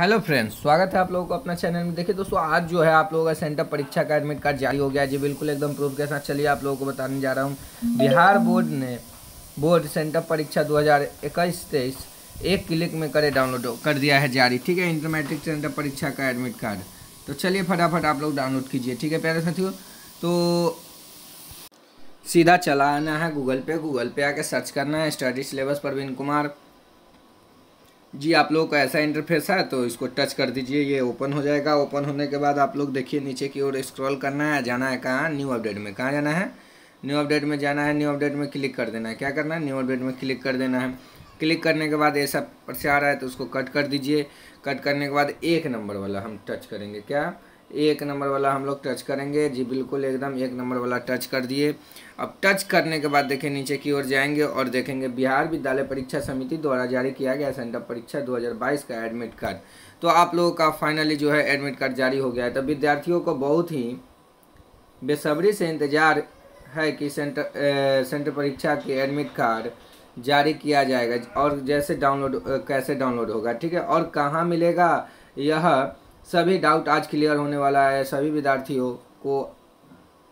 Hello friends स्वागत है आप लोगों को अपना चैनल में। देखिए दोस्तों, आज जो है आप लोगों का सेंटर परीक्षा का एडमिट कार्ड जारी हो गया। जी, बिल्कुल एकदम प्रूफ के साथ चलिए आप लोगों को बताने जा रहा हूँ। बिहार बोर्ड ने, बोर्ड सेंटर परीक्षा 2021 तेईस एक क्लिक में करे डाउनलोड कर दिया है जारी। ठीक है इंटर मैट्रिक सेंटर परीक्षा का एडमिट कार्ड तो चलिए फटाफट आप लोग डाउनलोड कीजिए। ठीक है, प्यारे साथियों? तो सीधा चला आना है गूगल पे। गूगल पे आके सर्च करना है स्टडी सिलेबस प्रवीण कुमार। जी, आप लोगों का ऐसा इंटरफेस है तो इसको टच कर दीजिए, ये ओपन हो जाएगा। ओपन होने के बाद आप लोग देखिए, नीचे की ओर स्क्रॉल करना है, जाना है कहाँ? न्यू अपडेट में। कहाँ जाना है? न्यू अपडेट में जाना है न्यू अपडेट में क्लिक कर देना है। क्या करना है? न्यू अपडेट में क्लिक कर देना है। क्लिक करने के बाद ऐसा प्रचार है तो उसको कट कर दीजिए। कट करने के बाद एक नंबर वाला हम टच करेंगे। क्या? एक नंबर वाला हम लोग टच करेंगे। जी, बिल्कुल एकदम एक नंबर वाला टच कर दिए। अब टच करने के बाद देखें नीचे की ओर जाएँगे और देखेंगे बिहार विद्यालय परीक्षा समिति द्वारा जारी किया गया सेंटर परीक्षा 2022 का एडमिट कार्ड। तो आप लोगों का फाइनली जो है एडमिट कार्ड जारी हो गया है। तो विद्यार्थियों को बहुत ही बेसब्री से इंतज़ार है कि सेंटर सेंटर परीक्षा के एडमिट कार्ड जारी किया जाएगा और जैसे डाउनलोड कैसे डाउनलोड होगा, ठीक है? और कहाँ मिलेगा? यह सभी डाउट आज क्लियर होने वाला है, सभी विद्यार्थियों को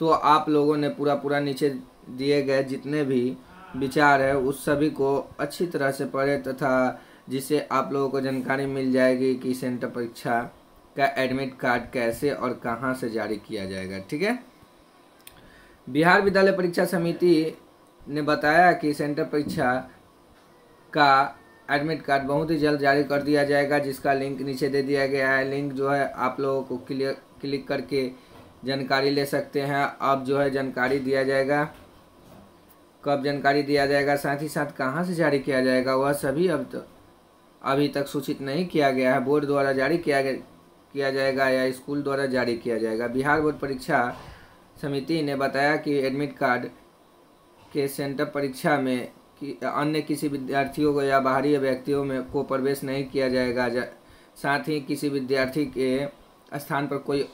तो आप लोगों ने पूरा पूरा नीचे दिए गए जितने भी विचार है, उस सभी को अच्छी तरह से पढ़े तथा जिससे आप लोगों को जानकारी मिल जाएगी कि सेंटर परीक्षा का एडमिट कार्ड कैसे और कहाँ से जारी किया जाएगा, ठीक है? बिहार विद्यालय परीक्षा समिति ने बताया कि सेंटर परीक्षा का एडमिट कार्ड बहुत ही जल्द जारी कर दिया जाएगा, जिसका लिंक नीचे दे दिया गया है। लिंक जो है, आप लोगों को क्लियर क्लिक करके जानकारी ले सकते हैं। अब जो है, जानकारी दिया जाएगा। कब जानकारी दिया जाएगा? साथ ही साथ कहाँ से जारी किया जाएगा? वह सभी अब तो अभी तक सूचित नहीं किया गया है। बोर्ड द्वारा जारी किया गया, किया जाएगा या स्कूल द्वारा जारी किया जाएगा? बिहार बोर्ड परीक्षा समिति ने बताया कि एडमिट कार्ड के सेंटर परीक्षा में कि अन्य किसी विद्यार्थियों को या बाहरी व्यक्तियों में को प्रवेश नहीं किया जाएगा। जा, साथ ही किसी विद्यार्थी के स्थान पर कोई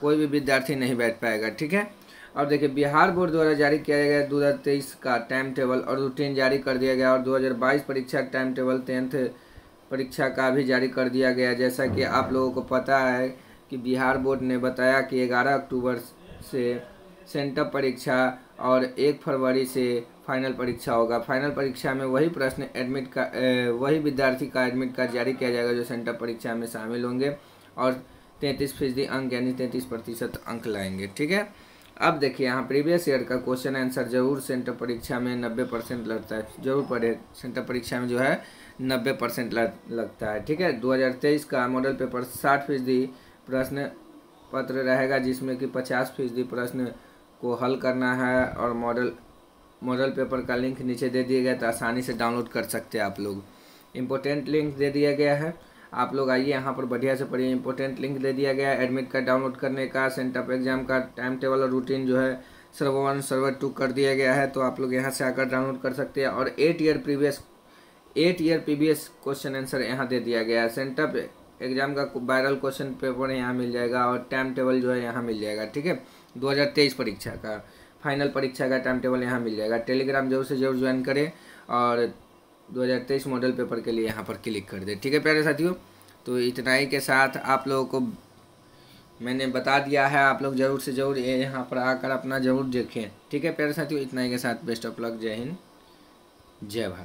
कोई भी विद्यार्थी नहीं बैठ पाएगा ठीक है? और देखिए बिहार बोर्ड द्वारा जारी किया गया दो हज़ार तेईस का टाइम टेबल और रूटीन जारी कर दिया गया और 2022 परीक्षा का टाइम टेबल टेंथ परीक्षा का भी जारी कर दिया गया जैसा कि आप लोगों को पता है कि बिहार बोर्ड ने बताया कि 11 अक्टूबर से सेंटर परीक्षा और एक फरवरी से फाइनल परीक्षा होगा। फाइनल परीक्षा में वही प्रश्न एडमिट का वही विद्यार्थी का एडमिट कार्ड जारी किया जाएगा जो सेंटर परीक्षा में शामिल होंगे और तैंतीस फ़ीसदी अंक यानी तैंतीस प्रतिशत अंक लाएँगे, ठीक है? अब देखिए, यहाँ प्रीवियस ईयर का क्वेश्चन आंसर ज़रूर सेंटर परीक्षा में नब्बे परसेंट लगता है। ज़रूर पढ़े। सेंटर परीक्षा में जो है, नब्बे परसेंट लगता है, ठीक है? दो हज़ार तेईस का मॉडल पेपर साठ फ़ीसदी प्रश्न पत्र रहेगा, जिसमें कि पचास फ़ीसदी प्रश्न को हल करना है और मॉडल मॉडल पेपर का लिंक नीचे दे दिया गया तो आसानी से डाउनलोड कर सकते हैं आप लोग। इम्पोर्टेंट लिंक दे दिया गया है। आप लोग आइए, यहाँ पर बढ़िया से पढ़िए। इंपॉर्टेंट लिंक दे दिया गया है एडमिट कार्ड डाउनलोड करने का ऑफ़ एग्ज़ाम का टाइम टेबल और रूटीन जो है सर्वर वन सर्वर टू कर दिया गया है तो आप लोग यहाँ से आकर डाउनलोड कर सकते हैं। और eight year previous eight year previous question answer यहाँ दे दिया गया है। सेंटअप एग्ज़ाम का वायरल क्वेश्चन पेपर यहाँ मिल जाएगा और टाइम टेबल जो है यहाँ मिल जाएगा, ठीक है? 2023 परीक्षा का। फाइनल परीक्षा का टाइम टेबल यहाँ मिल जाएगा। टेलीग्राम ज़रूर से ज़रूर ज्वाइन करें और 2023 मॉडल पेपर के लिए यहाँ पर क्लिक कर दें। ठीक है प्यारे साथियों? तो इतना ही के साथ आप लोगों को मैंने बता दिया है। आप लोग ज़रूर से ज़रूर यहाँ पर आकर अपना ज़रूर देखें। ठीक है प्यारे साथियों? इतना ही के साथ बेस्ट ऑफ़ लक जय हिंद, जय भारत।